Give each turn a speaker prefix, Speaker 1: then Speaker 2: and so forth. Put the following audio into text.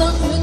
Speaker 1: Song